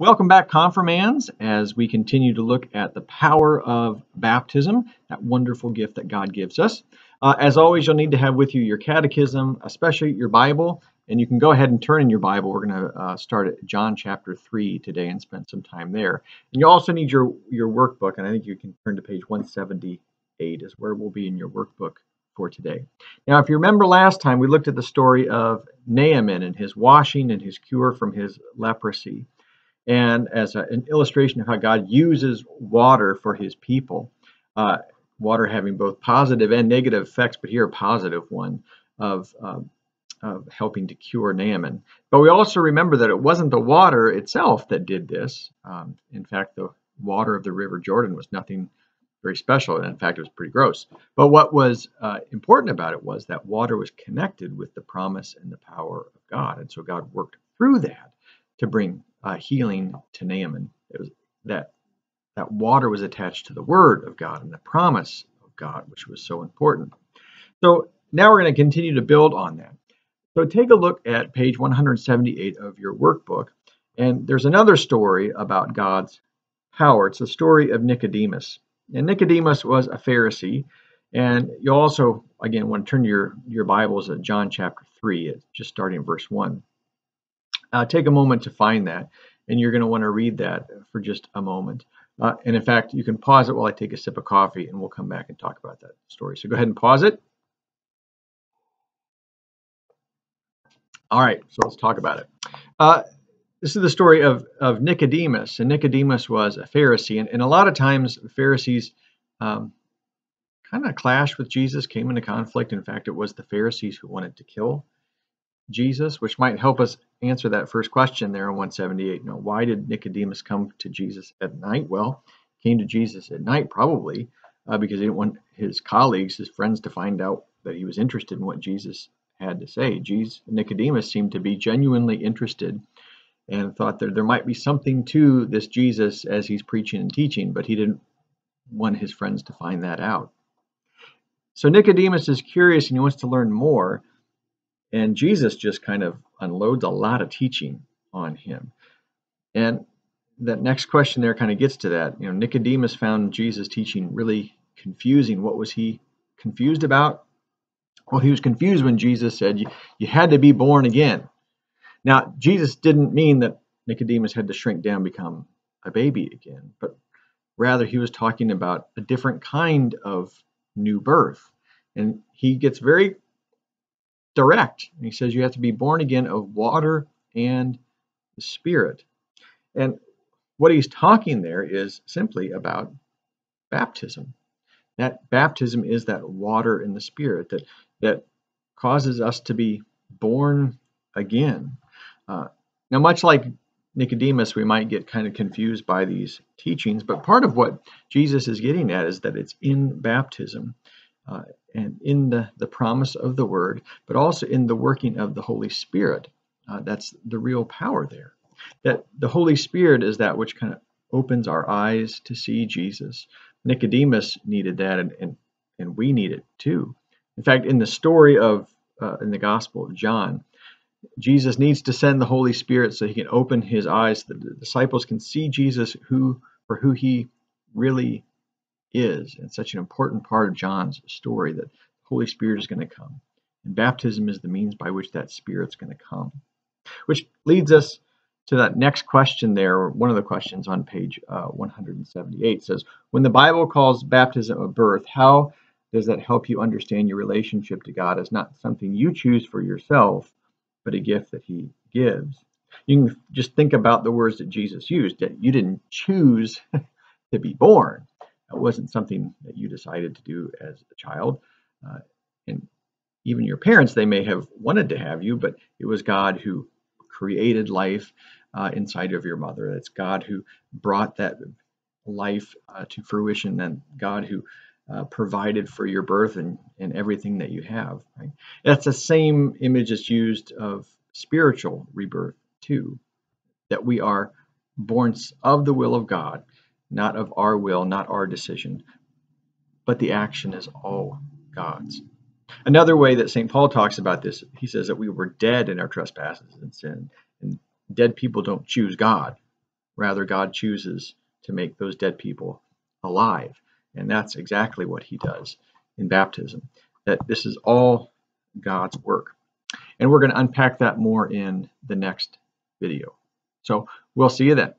Welcome back, confirmands, as we continue to look at the power of baptism, that wonderful gift that God gives us. Uh, as always, you'll need to have with you your catechism, especially your Bible, and you can go ahead and turn in your Bible. We're going to uh, start at John chapter 3 today and spend some time there. And you also need your, your workbook, and I think you can turn to page 178 is where we'll be in your workbook for today. Now, if you remember last time, we looked at the story of Naaman and his washing and his cure from his leprosy and as a, an illustration of how God uses water for his people. Uh, water having both positive and negative effects, but here a positive one of, um, of helping to cure Naaman. But we also remember that it wasn't the water itself that did this. Um, in fact, the water of the River Jordan was nothing very special, and in fact, it was pretty gross. But what was uh, important about it was that water was connected with the promise and the power of God, and so God worked through that to bring uh, healing to Naaman. It was that that water was attached to the word of God and the promise of God, which was so important. So now we're going to continue to build on that. So take a look at page 178 of your workbook, and there's another story about God's power. It's the story of Nicodemus. And Nicodemus was a Pharisee, and you also, again, want to turn your, your Bibles to John chapter 3, just starting verse 1. Uh, take a moment to find that, and you're going to want to read that for just a moment. Uh, and in fact, you can pause it while I take a sip of coffee, and we'll come back and talk about that story. So go ahead and pause it. All right, so let's talk about it. Uh, this is the story of, of Nicodemus, and Nicodemus was a Pharisee, and, and a lot of times Pharisees um, kind of clashed with Jesus, came into conflict. In fact, it was the Pharisees who wanted to kill Jesus, which might help us answer that first question there in 178. You know, why did Nicodemus come to Jesus at night? Well, came to Jesus at night probably uh, because he didn't want his colleagues, his friends, to find out that he was interested in what Jesus had to say. Jesus, Nicodemus seemed to be genuinely interested and thought that there might be something to this Jesus as he's preaching and teaching, but he didn't want his friends to find that out. So Nicodemus is curious and he wants to learn more. And Jesus just kind of unloads a lot of teaching on him. And that next question there kind of gets to that. You know, Nicodemus found Jesus' teaching really confusing. What was he confused about? Well, he was confused when Jesus said you, you had to be born again. Now, Jesus didn't mean that Nicodemus had to shrink down, become a baby again, but rather he was talking about a different kind of new birth. And he gets very direct. He says you have to be born again of water and the Spirit. And what he's talking there is simply about baptism. That baptism is that water in the Spirit that, that causes us to be born again. Uh, now, much like Nicodemus, we might get kind of confused by these teachings, but part of what Jesus is getting at is that it's in baptism uh, and in the, the promise of the word, but also in the working of the Holy Spirit. Uh, that's the real power there. That the Holy Spirit is that which kind of opens our eyes to see Jesus. Nicodemus needed that, and, and, and we need it too. In fact, in the story of, uh, in the Gospel of John, Jesus needs to send the Holy Spirit so he can open his eyes, so the disciples can see Jesus who for who he really is. It's such an important part of John's story that the Holy Spirit is going to come. And baptism is the means by which that Spirit's going to come. Which leads us to that next question there, one of the questions on page uh, 178 says, When the Bible calls baptism a birth, how does that help you understand your relationship to God as not something you choose for yourself, but a gift that He gives? You can just think about the words that Jesus used that you didn't choose to be born. It wasn't something that you decided to do as a child. Uh, and even your parents, they may have wanted to have you, but it was God who created life uh, inside of your mother. It's God who brought that life uh, to fruition, and God who uh, provided for your birth and, and everything that you have. Right? That's the same image that's used of spiritual rebirth too, that we are born of the will of God not of our will, not our decision, but the action is all God's. Another way that St. Paul talks about this, he says that we were dead in our trespasses and sin. And dead people don't choose God, Rather, God chooses to make those dead people alive. And that's exactly what he does in baptism. That this is all God's work. And we're going to unpack that more in the next video. So we'll see you then.